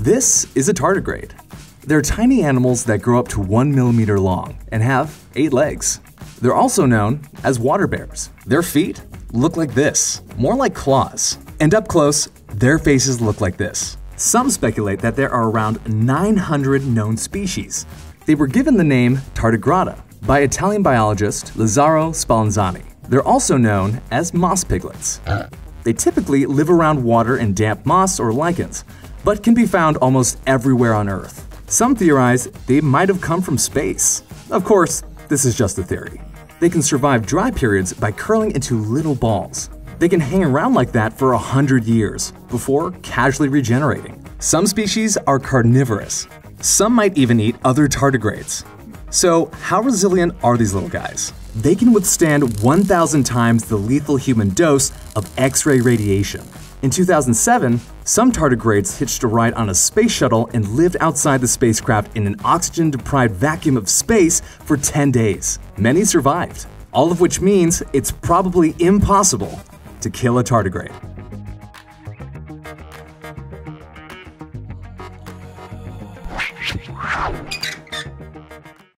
This is a tardigrade. They're tiny animals that grow up to 1 millimeter long and have 8 legs. They're also known as water bears. Their feet look like this, more like claws. And up close, their faces look like this. Some speculate that there are around 900 known species. They were given the name tardigrada by Italian biologist Lazzaro Spallanzani. They're also known as moss piglets. They typically live around water and damp moss or lichens, but can be found almost everywhere on Earth. Some theorize they might have come from space. Of course, this is just a theory. They can survive dry periods by curling into little balls. They can hang around like that for a hundred years before casually regenerating. Some species are carnivorous. Some might even eat other tardigrades. So, how resilient are these little guys? They can withstand 1,000 times the lethal human dose of X ray radiation. In 2007, some tardigrades hitched a ride on a space shuttle and lived outside the spacecraft in an oxygen deprived vacuum of space for 10 days. Many survived, all of which means it's probably impossible to kill a tardigrade.